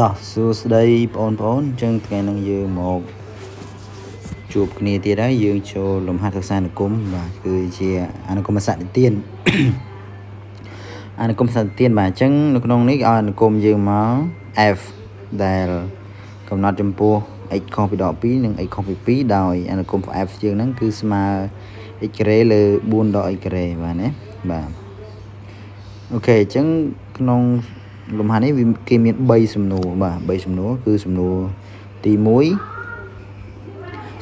តោះសួស្តីបងប្អូនអញ្ចឹងថ្ងៃនេះយើងមកជួបគ្នាទៀតហើយយើងចូលលំហាត់សិក្សានុគមបាទគឺជាអនុគមសត្វទានអនុគមសត្វទានបាទអញ្ចឹងនៅក្នុងនេះឲ្យអនុគមយើងមក F ដែលកំណត់ចំពោះ x ខុសពីដក2និង x ខុសពី2ដោយអនុគម f យើងហ្នឹងគឺស្មើ x ការ៉េលើ4ដក x ការ៉េបាទណាបាទអូខេអញ្ចឹងក្នុង លំហាត់នេះវាគេមាន3សំណួរបាទ3សំណួរគឺសំណួរទី1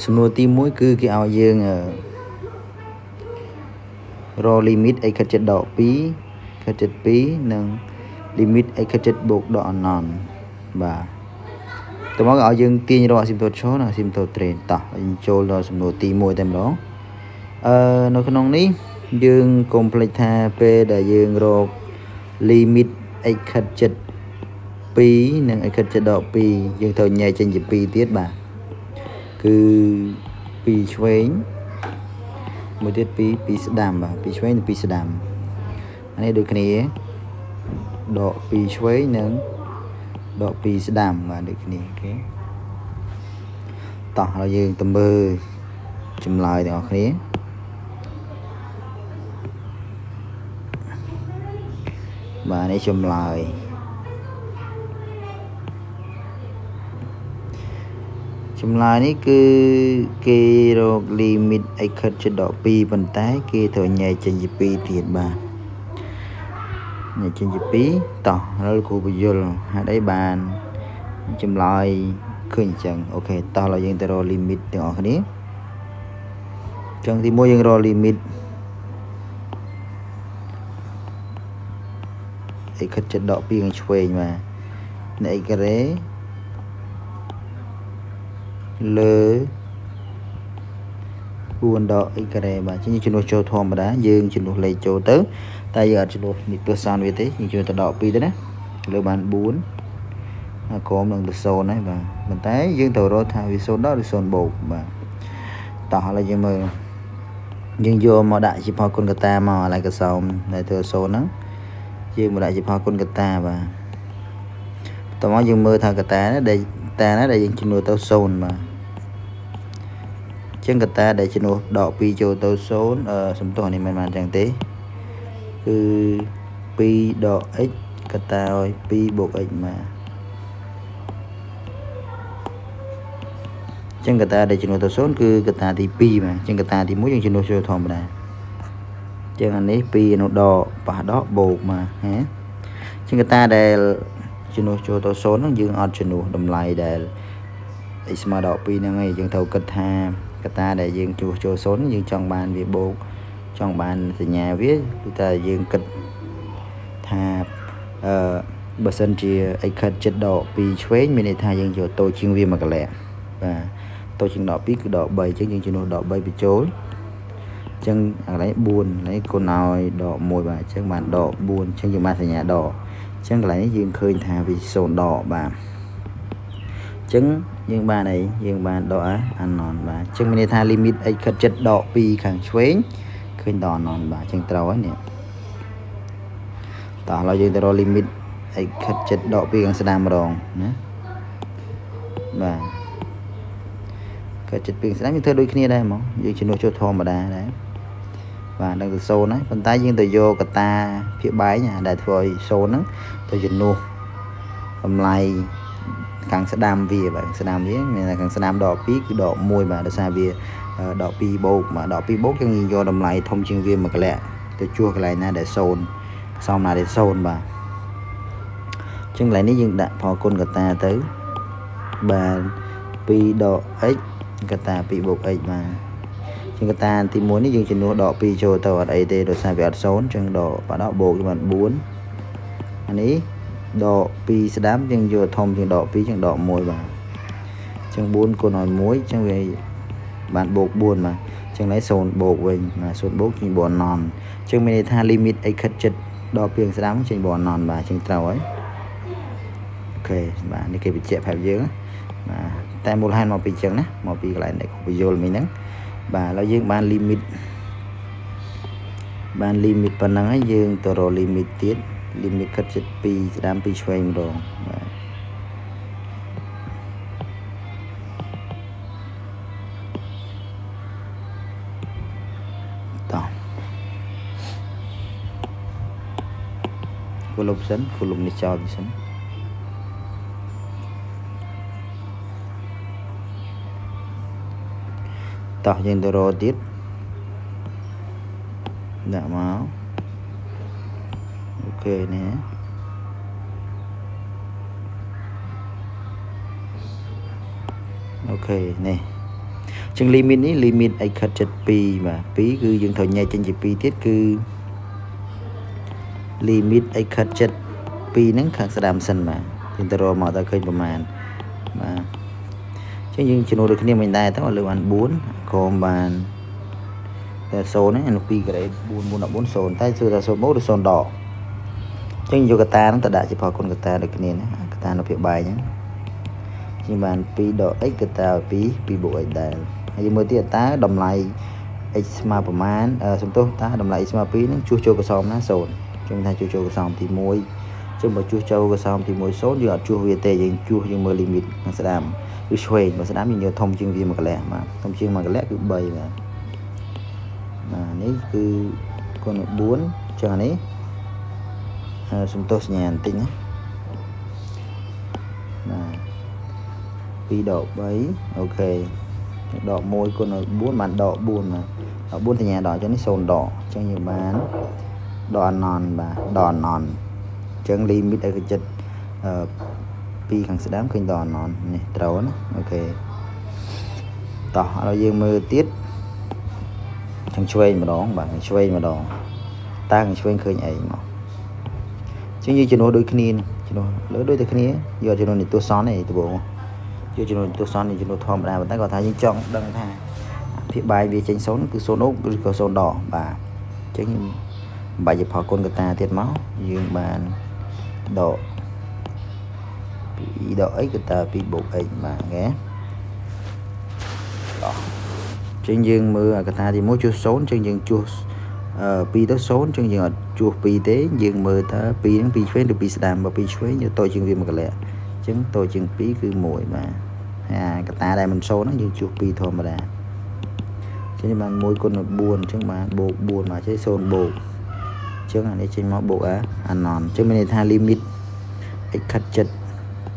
សំណួរទី1គឺគេឲ្យយើងរក limit x ខិតចិត្តដក2ខិតចិត្ត2និង limit x ខិតចិត្តបូកដកអណន្តបាទតើមកឲ្យយើងទាញរកអាស៊ីមតូតឈរនិងអាស៊ីមតូតត្រេនតោះយើងចូលដល់សំណួរទី1តែម្ដងអឺនៅក្នុងនេះយើងកុំភ្លេចថាពេលដែលយើងរក limit x ខិតចិត្ត2និង x ខិតចិត្តដក2យើងត្រូវញែកចេញជា2ទៀតបាទគឺ2ឆ្វេងមួយទៀត2 2ស្ដាំបាទ2ឆ្វេងនិង2ស្ដាំអានេះដូចគ្នាដក2ឆ្វេងនិងដក2ស្ដាំបាទដូចគ្នាអូខេតោះហើយយើងទៅមើលចម្លើយទាំងអស់គ្នា បាទនេះចម្លើយចម្លើយនេះគឺគេរក limit x ខិតជិតដល់2ប៉ុន្តែគេត្រូវញែកចេញជា2ទៀតបាទញែកចេញជា2តោះហើយគ្រូបញ្យលហេតុអីបានចម្លើយឃើញអញ្ចឹងអូខេតោះឡើយយើងទៅរក limit ទាំងអស់គ្នាអញ្ចឹងទី1យើងរក limit អីខិតចិត្តដកពីខាងឆ្វេងបាទនៃអីការ៉េលើ4ដកអីការ៉េបាទជាជំនួសចូលធម្មតាយើងជំនួសលេខចូលទៅតែយើងអត់ជំនួសនេះទស្សនវាទេយើងជំនួសទៅដក2ទៅណាលើបាន4ក្រមនឹងទៅ0ហើយបាទប៉ុន្តែយើងត្រូវរកថាវា0ដកឬ0បូកបាទតោះឥឡូវយើងមើលយើងយកមកដាក់ជាផលគុណកតាមកឥឡូវកសោមដែលធ្វើ0ហ្នឹង យើងមកដាក់ជាផលគុណកតាបាទតោះមកយើងមើលថាកតាណាដែលតាណាដែលយើងជំនួសទៅ0បាទចឹងកតាដែលជំនួសដក2ចូលទៅ0អឺសំទោសនេះមិនបានចឹងទេគឺ2ដក x កតាឲ្យ2បូក x មកចឹងកតាដែលជំនួសទៅ0គឺកតាទី2បាទចឹងកតាទី1យើងជំនួសចូលធម្មតា ចឹងអានេះ2អនុដកប៉ះដកបូកមកហ៎ចឹងកតាដែលជំនួសចូលទៅ0ហ្នឹងយើងអត់ជំនួសតម្លៃដែល x ស្មើដល់2ហ្នឹងឯងយើងត្រូវគិតថាកតាដែលយើងជួសចូល0យើងចង់បានវាបូកចង់បានសញ្ញាវាគឺថាយើងគិតថាអឺបើសិនជា x ខិតចិត្តដក2ឆ្វេងមានន័យថាយើងយកតូចជាងវាមួយកន្លែងបាទតូចជាងដក2គឺដក3អញ្ចឹងយើងជំនួសដក3បញ្ចូលអញ្ចឹងកន្លែង4កន្លែងគុណឲ្យដក1បាទអញ្ចឹងបានដក4អញ្ចឹងយើងបានសញ្ញាដកអញ្ចឹងកន្លែងនេះយើងឃើញថាវា0ដកបាទអញ្ចឹងយើងបានអីយើងបានដកអាណនបាទអញ្ចឹងមានន័យថា limit x ខិតចិត្តដក2ខាងឆ្វេងឃើញដកអាណនបាទអញ្ចឹងត្រូវហើយនេះតោះឥឡូវយើងទៅរក limit x ខិតចិត្តដក2ខាងស្ដាំម្ដងណាបាទខិតចិត្ត2ខាងស្ដាំយើងធ្វើដូចគ្នាដែរហ្មងយើងជំនួសចូលធម្មតាដែរ បាទដល់ទៅ0ហើយប៉ុន្តែយើងទៅយកកតាភាគបែងដែលធ្វើឲ្យ0ហ្នឹងទៅជំនួសតម្លៃខាងស្ដាំវាបាទស្ដាំវាមានខាងស្ដាំដក2គឺដក1បាទដោយសារវាដក2បូកបាទដក2បូកយើងយកតម្លៃធំជាងវាមួយកលាក់ទៅជួសកន្លែងណាដែល0ផ្សំណាដែល0បាទអញ្ចឹងកន្លែងនេះយើងដាក់ផលគុណកតាទៅបាទ2ដក x កតា2បូក x បាទ ជាងកតាទី1នេះយើងជំនួសដក2ចូលទៅអត់អីទេដោយសារវាអត់0អញ្ចឹងដកបាទដកបូកបាន4អានេះដក2ស្ដាំយើងយកធំជាងដក2ជាងដក1បាទអញ្ចឹង4គុណឲ្យ1អញ្ចឹងវាបានបូក4បាទអញ្ចឹងឡើយ0បូកវិញបាទ0បូកជាងបនណនអញ្ចឹងមានន័យថា limit x ខិតចិត្តដល់ពីងស្ដាំចេញបនណនបាទអញ្ចឹងត្រូវហើយអូខេបាទនេះគេបញ្ជាក់ប្រាប់យើងបាទតែមូលហេតុមកពីអញ្ចឹងណាមកពីកន្លែងដែលពយល់មិញហ្នឹង បាទឥឡូវយើងបាន limit បាន limit ប៉ុណ្ណឹងហើយយើងទៅរក limit ទៀត limit គិតចិត្ត2ក្តាម2ឆ្វេងម្ដងបាទគោលុបសិនគោលុបនេះចោលសិន តោះយើងទៅរកទៀតដាក់មកអូខេនេះអូខេនេះជាង limit នេះ limit x ខិត72បាទ2គឺយើងត្រូវញែកចេញជា2ទៀតគឺ limit x ខិត72ហ្នឹងខាងស្ដាំសិនបាទយើងទៅរកមកតើឃើញប្រមាណបាទ ចឹងយើងចំនួនដូចគ្នាមិនដែរតើលើបាន4ក្រោមបានតែ0ហ្នឹងអានោះ2ក្រេត4 4 14 0តែគឺថា0មកឬ0ដកចឹងយកកតាហ្នឹងទៅដាក់ជាផលគុណកតាដូចគ្នាណាកតានៅភាពបាយហ្នឹងជាងបាន2ដក x កតា2 2បូក x ដែរហើយមើលទៀតតើតម្លៃ x ស្មើប្រមាណសំទោសតើតម្លៃ x ស្មើ2នឹងជួសចូលកសមណា0ខ្ញុំថាជួសចូលកសមទី1ចឹងបើជួសចូលកសមទី1 0យើងអត់ជួសវាទេយើងជួសយើងមើល limit ខាងស្ដាំ គឺឆ្វេងបើស្ដាំយើងយកធំជាងវាមួយកន្លះបាទធំជាងមួយកន្លះគឺ3បាទបាទនេះគឺគុណ4ចឹងអានេះសំទោសសញ្ញាបន្តិចណាបាទ2ដក3អូខេដក1គុណឲ្យ4បានដក4បាទដក4សញ្ញាដកអញ្ចឹងនេះ0ដកអញ្ចឹងយើងបានដកអណនបាទដកអណនអញ្ចឹង limit ឲ្យគឺចិត្តអឺ ពីខាងស្ដាំឃើញដកអណននេះត្រូវណាអូខេតោះឥឡូវយើងមើលទៀតខាងឆ្វេងម្ដងបាទខាងឆ្វេងម្ដងតើខាងឆ្វេងឃើញអីមកជាងយើងជំនួសដូចគ្នាជំនួសលើដូចតែគ្នាយកជំនួសនេះទស្សនឯងដបងយកចំនួនទស្សននេះចំនួនធម្មតាប៉ុន្តែគាត់ថាយើងចង់ដឹងថាភាគបាយវាចេញ0គឺ0អូបឬក៏0ដបាទអញ្ចឹងបាយផលគុណកតាទៀតមកយើងបានដក 2ដក x កតា2បូក x បាទអូខេតោះចឹងយើងមើលកតាទី1ជួស0ចឹងយើងជួស2ទៅ0ចឹងយើងអត់ជួស2ទេយើងមើលតើ2ហ្នឹង2ឆ្វេងឬ2ស្ដាំបើ2ឆ្វេងយើងតូចជាងវាមួយកន្លះអញ្ចឹងតូចជាង2គឺ1បាទអាកតាដែលមិនសូនហ្នឹងយើងជួស2ធម្មតាអញ្ចឹងបាន1គុណ4អញ្ចឹងបានបូក4មកចេះ0បូកអញ្ចឹងអានេះចេញមកបូកអាអាណនអញ្ចឹងមានន័យថា limit x ខិតចិត្ត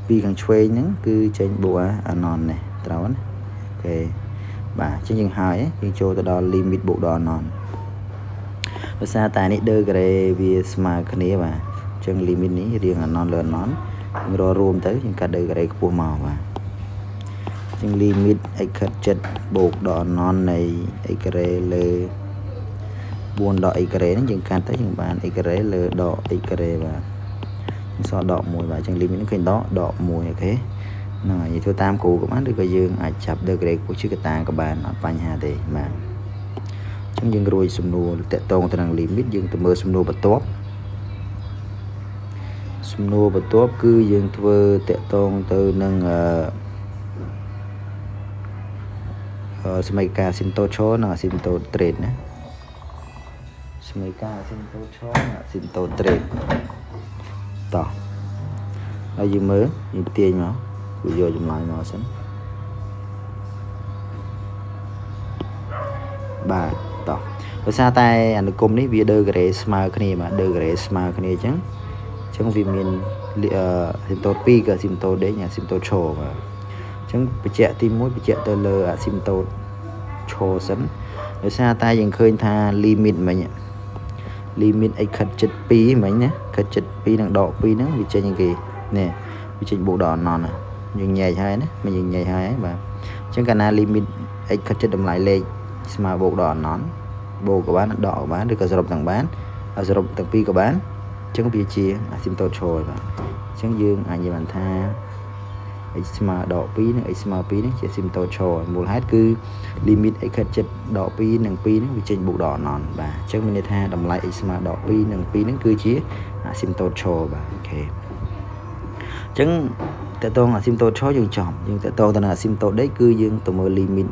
ពីខាងឆ្វេងហ្នឹងគឺចេញបូកអាអាណននេះត្រូវណាអូខេបាទអញ្ចឹងយើងហើយយើងចូលទៅដល់ limit បូកដល់អាណនដោយសារតែនេះដឺការ៉េវាស្មើគ្នាបាទអញ្ចឹង limit នេះរៀងអាណនលើអាណនយើងរករួមទៅយើងកាត់ដឺការ៉េខ្ពស់មកបាទជាង limit x ខិត7បូកដល់ non នៃ x ការ៉េលើ4ដក x ការ៉េហ្នឹងយើងកាត់ទៅយើងបាន x ការ៉េលើដក x ការ៉េបាទ សល់ដក1បាទអញ្ចឹង limit នេះឃើញដកដក1អូខេហ្នឹងហើយធ្វើតាមគ្រូក៏បានឬក៏យើងអាចចាប់ the grade ពុះជាកតាក៏បានអត់បញ្ហាទេបាទអញ្ចឹងយើងរួចសំណួរតកតងទៅនឹង limit យើងទៅមើលសំណួរបន្ទាប់សំណួរបន្ទាប់គឺយើងធ្វើតកតងទៅនឹងអឺសមីការស៊ីមតូឆនិងអាស៊ីមតូត្រេតណាសមីការអាស៊ីមតូឆនិងអាស៊ីមតូត្រេត តោះហើយយើងមើលយើងទាញមកគឺយកចម្លើយមកសិនបាទតោះដោយសារតែអនុគមនេះវាដឺការ៉េស្មើគ្នាបាទដឺការ៉េស្មើគ្នាអញ្ចឹងអញ្ចឹងវាមានស៊ីមតូត2ក៏ស៊ីមតូតដេញអាស៊ីមតូតឆោបាទចឹងបញ្ជាក់ទី1បញ្ជាក់ទៅលើអាស៊ីមតូតឈរសិនដោយសារតែយើងឃើញថា limit មិញ limit x ខិត72មិញណាខិត72នឹងដក2ហ្នឹងវាចេញគេនេះវាចេញបូកដល់អណនយើងញែកហើយណាមិនយើងញែកហើយបាទអញ្ចឹងកាលណា limit x ខិតចិត្តតម្លៃលេខស្មើបូកដល់អណនបូកក៏បានដកក៏បានឬក៏សរុបទាំងបានសរុបទាំងពីរក៏បានអញ្ចឹងវាជាអាស៊ីមតូតឈរបាទអញ្ចឹងយើងអាចនិយាយបានថា x ស្មើដក2និង x ស្មើ2នេះជាស៊ីមតូតឈរមូលហេតុគឺ limit x ខិតចិត្តដក2និង2នេះវាចេញបូកដកអណនបាទអញ្ចឹងមានន័យថាតម្លៃ x ស្មើដក2និង2នេះគឺជាអាស៊ីមតូតឈរបាទអូខេអញ្ចឹងតើតងអាស៊ីមតូតឈរយើងចំយើងតើតងទៅនឹងអាស៊ីមតូតដេកគឺយើងទៅមើល limit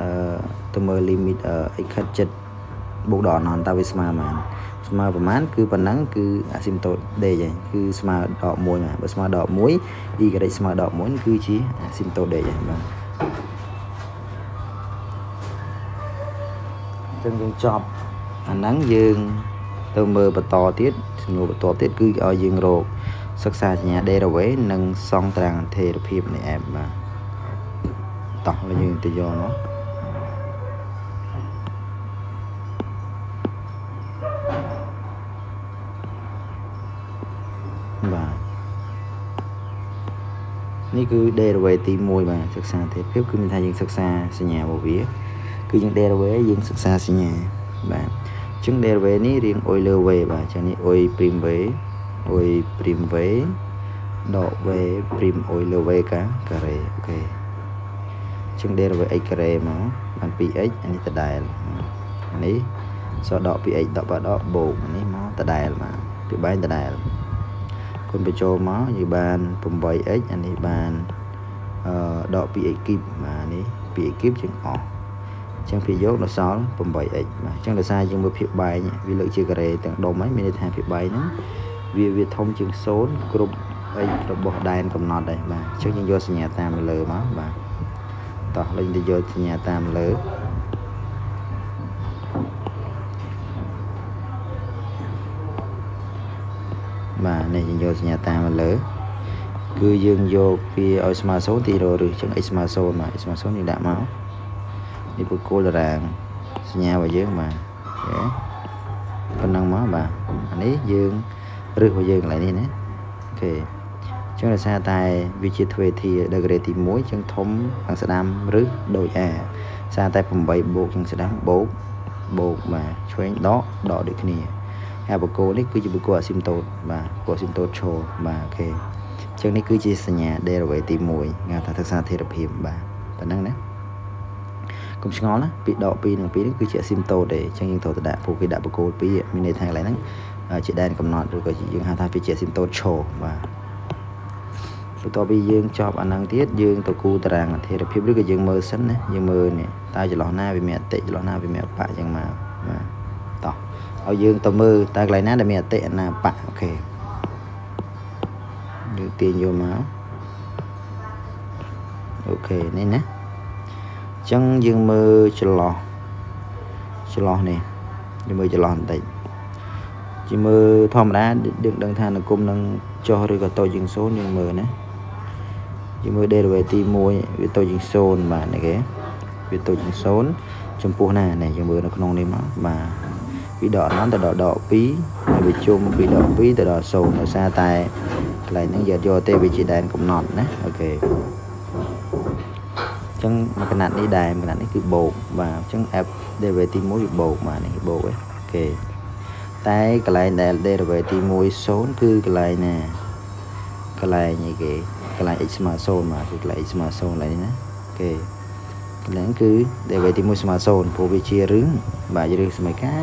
អឺទៅមើល limit x ខិតចិត្តបូកដកអណនតើវាស្មើប៉ុន្មាន ស្មើប្រមាណគឺប៉ុណ្ណឹងគឺអាស៊ីមតូតដេកហើយគឺស្មើដក1ណាបើស្មើដក1 y ស្មើដក1គឺជាអាស៊ីមតូតដេកហើយបាទអញ្ចឹងយើងចប់អាហ្នឹងយើងទៅមើលបន្តទៀតសំណួរបន្ទាប់ទៀតគឺឲ្យយើងរកសិក្សាសញ្ញា derivate និងសងត្រាំងអធិភាពនៃ f បាទតោះហើយយើងទៅយកមកបាទ នេះគឺ derivate ទី1បាទសិក្សាទេភាពគឺមានថាយើងសិក្សាសញ្ញារបស់វាគឺយើង derivate យើងសិក្សាសញ្ញាបាទអញ្ចឹង derivate នេះរៀង Euler way បាទអញ្ចឹងនេះ Euler prim way Euler prim way ដក way prim Euler way កាការ៉េអូខេអញ្ចឹង derivate x ការ៉េមកបាន 2x អានេះដដែលអានេះសដក 2x ដកបាដកបូកនេះមកដដែលមកពីបែងដដែល គុណបញ្ចូលមកនិយាយបាន 8x អានេះបានអឺដក 2x គីបបាទនេះ 2x គីបជាងអស់អញ្ចឹងភាគយកដល់សល់ 8x បាទអញ្ចឹងដោយសារយើងមើលភាគបែងវាលើកជាការ៉េទាំងដុំហើយមានន័យថាភាគបែងហ្នឹងវាវាធំជាង0គ្រប់ x របស់ដែនកំណត់ដែរបាទអញ្ចឹងយើងយកសញ្ញាតាមលើមកបាទតោះលេងទៅយកសញ្ញាតាមលើ បាទនេះយើងយកសញ្ញាតាមមកលើគឺយើងយកវាឲ្យស្មើ0ទីរឬអញ្ចឹង x ស្មើ0មក x ស្មើ0យើងដាក់មកនេះបុគ្គលតារាងសញ្ញារបស់យើងបាទអូខេប៉ុណ្ណឹងមកបាទអានេះយើងរឹសរបស់យើងកន្លែងនេះណាអូខេចឹងដោយសារតែវាជាទ្វេធា degree ទី1ចឹងធំខាងស្ដាំឬដូច a សារតែ8បូកខាងស្ដាំបូកបូកបាទឆ្វេងដកដកដូចគ្នា ហើយបកគោនេះគឺជាបកគោអាស៊ីមតូតបាទបកគោអាស៊ីមតូតឈរបាទអូខេអញ្ចឹងនេះគឺជាសញ្ញា derivative ទី1គេថាទស្សនធិរភាពបាទប៉ុណ្ណឹងណាកុំឆ្ងល់ណាពីដក2និង2នេះគឺជាអាស៊ីមតូតទេអញ្ចឹងយើងត្រូវទៅដាក់ពួកគេដាក់បកគោ2មានន័យថាកន្លែងហ្នឹងជាដែនកំណត់ឬក៏យើងហៅថាវាជាអាស៊ីមតូតឈរបាទបន្ទាប់ពីយើងចប់អាហ្នឹងទៀតយើងទៅគូតារាងអធិរភាពឬក៏យើងមើលសិនណាយើងមើលនេះតើចន្លោះណាវាមានអតិចន្លោះណាវាមានអបៈចឹងមកបាទតោះ ឲ្យយើងទៅមើលតើកន្លែងណាដែលមានអតិណាបៈអូខេយើងទាញយកមកអូខេនេះណាអញ្ចឹងយើងមើលចន្លោះចន្លោះនេះយើងមើលចន្លោះបន្តិចជាមើលធម្មតាយើងដឹងថានង្គមនឹងចុះឬក៏តូចជាង0យើងមើលណាជាមួយ derivative ទី1វាតូចជាង0បាទនេះគេវាតូចជាង0ចំពោះណានេះយើងមើលនៅក្នុងនេះមកបាទ ពីដកអនន្តទៅដល់ដក2ហើយវាជុំពីដក2ទៅដល់0ដោយសារតែកន្លែងហ្នឹងយកយកទេវាជាដែនកំណត់ណាអូខេអញ្ចឹងមួយកណាត់នេះដែរមួយកណាត់នេះគឺបូកបាទអញ្ចឹង f derivative ទី1វាបូកបាទនេះបូកឯងអូខេតែកន្លែងដែល derivative ទី1 0គឺកន្លែងណាកន្លែងអីគេកន្លែង x ស្មើ0មកគឺកន្លែង x ស្មើ0កន្លែងនេះណាគេកន្លែងគឺ derivative ទី1ស្មើ0ព្រោះវាជារឿងបាទជារឿងសមីការ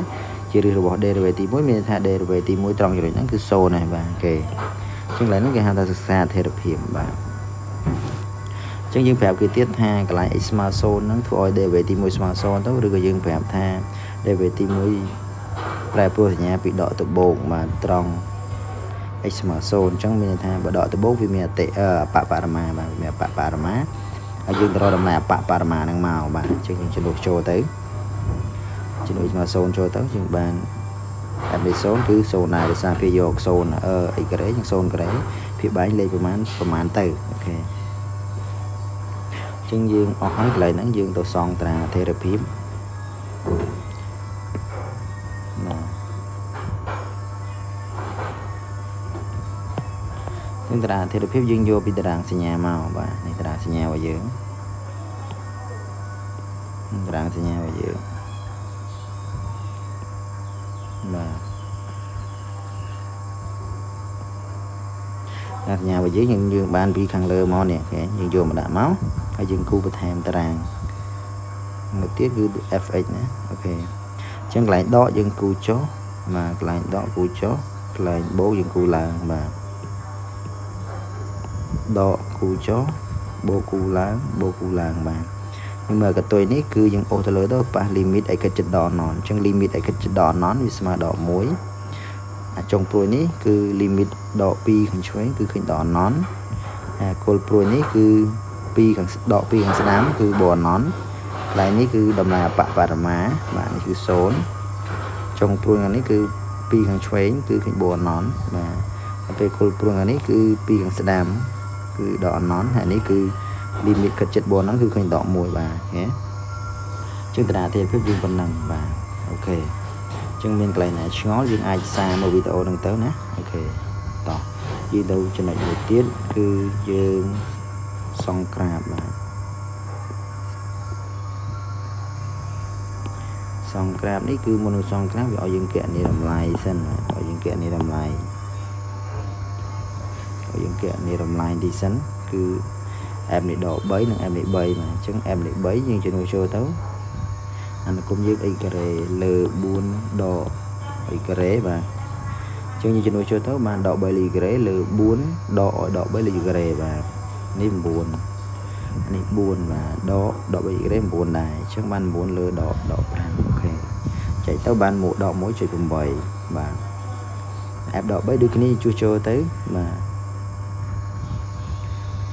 ជារឿងរបស់ derivative ទី1មានថា derivative ទី1ត្រង់ចំណុចហ្នឹងគឺ0ហើយបាទគេអញ្ចឹងកន្លែងហ្នឹងគេហៅថាសិក្សាអធិរភាពបាទអញ្ចឹងយើងប្រាប់គេទៀតថាកន្លែង x ស្មើ0ហ្នឹងធ្វើឲ្យ derivative ទី1ស្មើ0ទៅឬក៏យើងប្រាប់ថា derivative ទី1ប្រែប្រួលសញ្ញាពីដកទៅបូកបាទត្រង់ x ស្មើ0អញ្ចឹងមានន័យថាបើដកទៅបូកវាមានអតិអបបរមាបាទមានអបបរមាហើយយើងទៅរកតម្លៃអបបរមាហ្នឹងមកបាទអញ្ចឹងយើងជំនួសចូលទៅ ជំនួសមក0ចូលទៅយើងបាន f នៃ0គឺ0ដែរដោយសារវាយក0អឺ x ការ៉េជាង0ការ៉េវាបែងលេខប្រមាណប្រមាណទៅអូខេអញ្ចឹងយើងអស់ហើយកន្លែងហ្នឹងយើងទៅសងត្រាអធិរភាពនឹងតារាអធិរភាពយើងយកពីតារាងសញ្ញាមកបាទនេះតារាងសញ្ញារបស់យើងតារាងសញ្ញារបស់យើង បាទតារាងសញ្ញារបស់យើងយើងយើងបានពីខាងលើមកនេះគេយើងយកមកដាក់មកហើយយើងគូបន្ថែមតារាងមួយទៀតគឺ fx ណាអូខេអញ្ចឹងកន្លែងដកយើងគូចុះបាទកន្លែងដកគូចុះកន្លែងបូកយើងគូឡើងបាទដកគូចុះបូកគូឡើងបូកគូឡើងបាទ nhưng mà cái tôi នេះគឺយើងអូសទៅលើទៅប៉ះ limit ឯកចិត្តដកណនអញ្ចឹង limit ឯកចិត្តដកណនវាស្មើដក1អាចុងព្រួយនេះគឺ limit ដក2ខាងឆ្វេងគឺឃើញដកណនហើយគល់ព្រួយនេះគឺ2ខាងដក2ខាងស្ដាំគឺបណនកន្លែងនេះគឺតម្លៃអបបរមាបាទនេះគឺ0ចុងព្រួយខាងនេះគឺពីខាងឆ្វេងគឺឃើញបួរអណន់បាទពេលគល់ព្រួងអានេះគឺពីខាងស្ដាំគឺដកអណន់ហើយនេះគឺ limit គិតចិត្តបួរហ្នឹងគឺឃើញដកមួយបាទហេជាងតារាទេភាពយើងប៉ុណ្ណឹងបាទអូខេចឹងមានកន្លែងណាឆ្ងល់យើងអាចសារមកវីដេអូហ្នឹងទៅណាអូខេតោះយើងទៅចំណុចមួយទៀតគឺយើងសង្ក្រាបបាទសង្ក្រាបនេះគឺមុននឹងសង្ក្រាបវាឲ្យយើងកណនីរំលាយសិនឲ្យយើងកណនីរំលាយឲ្យយើងកណនីរំលាយទីសិនគឺ m នេះដក3និង m នេះ3បាទអញ្ចឹង m នេះ3យើងជំនួសចូលទៅអនុគមយើង x ការ៉េលើ4ដក x ការ៉េបាទអញ្ចឹងយើងជំនួសចូលទៅបានដក3លីការ៉េលើ4ដកឲ្យដក3លីការ៉េបាទនេះ9នេះ4បាទដកដក3ការ៉េ9ដែរអញ្ចឹងបាន9លើដកដក5អូខេចែកទៅបាន1ដក1.8បាទ f ដក3ដូចគ្នាជួសចូលទៅបាទ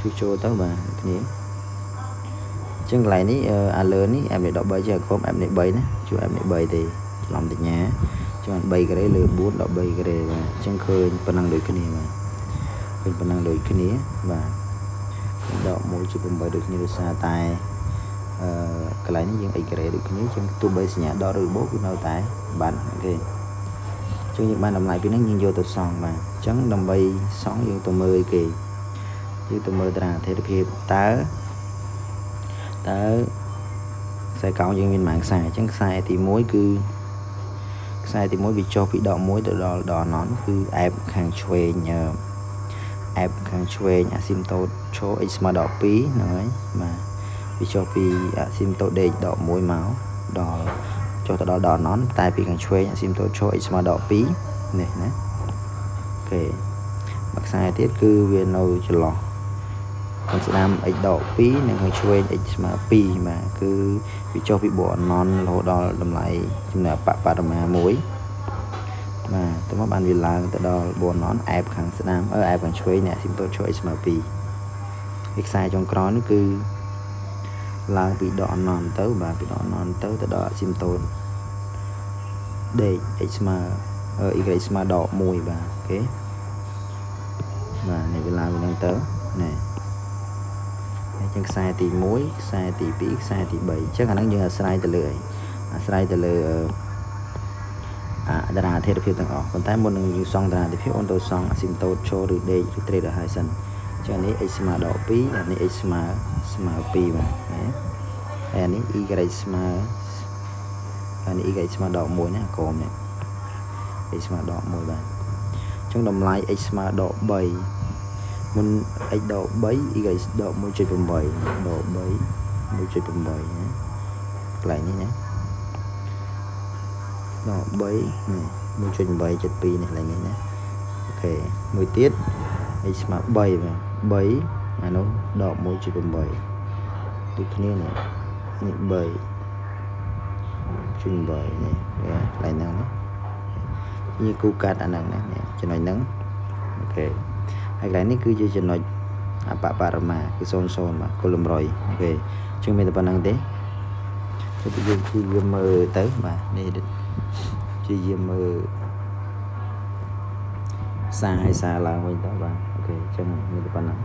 ជួសចូលទៅបាទគ្នាអញ្ចឹងកន្លែងនេះអាលើនេះ m នេះ13ជាក្រុម m នេះ3ណាជួ m នេះ3ទេច្រឡំតញ្ញាចឹង3ការ៉េលើ4 13ការ៉េបាទអញ្ចឹងឃើញប៉ុណ្ណឹងដូចគ្នាបាទឃើញប៉ុណ្ណឹងដូចគ្នាបាទដក1ជា8ដូចគ្នាដោយសារតែអឺកន្លែងនេះយើងអីការ៉េដូចគ្នាជាងទោះបីសញ្ញាដកឬបូកគឺនៅតែបានអូខេចឹងយើងបានតម្លៃពីនេះយើងយកទៅសងបាទអញ្ចឹងដើម្បីសងយើងទៅមើលគេ យើងទៅមើលតារាអធិភាពតើតើខ្សែកោងយើងមានប៉ុន្មានខ្សែអញ្ចឹងខ្សែទី1គឺខ្សែទី1វាចុះពីដក1ទៅដល់ដកអណន់គឺអែបខាងឆ្វេងអែបខាងឆ្វេងអាស៊ីមតូតឈរ x ស្មើដល់2ហ្នឹងហើយបាទវាចុះពីអាស៊ីមតូតដេកដក1មកដល់ចុះទៅដល់ដកអណន់តែពីខាងឆ្វេងអាស៊ីមតូតឈរ x ស្មើដល់2នេះណាអូខេមួយខ្សែទៀតគឺវានៅចន្លោះ ខាងស្ដាំ x ដក2និងខាងឆ្វេង x ស្មើ2បាទគឺវាចុះពីបូកអណន់រហូតដល់តម្លៃចំណែកបបរមា1បាទទៅមកបានវាឡើងទៅដល់បូកអណន់អែបខាងស្ដាំអឺអែបខាងឆ្វេងអ្នកស៊ីមតូតឆ្វេង x ស្មើ2ឯខ្សែចុងក្រោយនេះគឺឡើងពីដកអណន់ទៅបាទពីដកអណន់ទៅទៅដល់ស៊ីមតូតដេក x ស្មើអឺ y ស្មើដក1បាទអូខេបាទនេះវាឡើងទៅនឹងទៅនេះ អញ្ចឹងខ្សែទី1ខ្សែទី2ខ្សែទី3អញ្ចឹងអាហ្នឹងយើងអាស្រ័យទៅលើអីអាស្រ័យទៅលើអាតារាធិរភាពទាំងអស់ប៉ុន្តែមុននឹងយើងសង់តារាធិរភាពអូនទៅសង់អាស៊ីមតូតឈរឬដេកឬត្រេតឲ្យហើយសិនអញ្ចឹងនេះ x ស្មើដល់2អានេះ x ស្មើស្មើ2បាទហើយអានេះ y ស្មើអានេះ y ស្មើដល់1ណាក្រមនេះ x ស្មើដល់1បាទអញ្ចឹងតម្លៃ x ស្មើដល់3 មុន x ដក3 y ដក1.8ដក3 1.8ណាកន្លែងនេះណាដក3នេះ1.8.2នេះកន្លែងនេះណាអូខេមួយទៀត x ស្មើ3បាទ3អានោះដក1.8ដូចគ្នានេះនេះ3ជិញ3នេះកន្លែងហ្នឹងណានេះគូកាត់អាហ្នឹងណាចំណុចហ្នឹងអូខេ ហើយកន្លែងនេះគឺជាចំណុចអបបរមាគឺ00បាទគុល100អូខេជាងមានតែប៉ុណ្្នឹងទេទៅយើងគឺយើងមើលទៅបាទនេះជាយើងមើលសារឲ្យសារឡើងវិញទៅបាទអូខេអញ្ចឹងមានតែប៉ុណ្្នឹង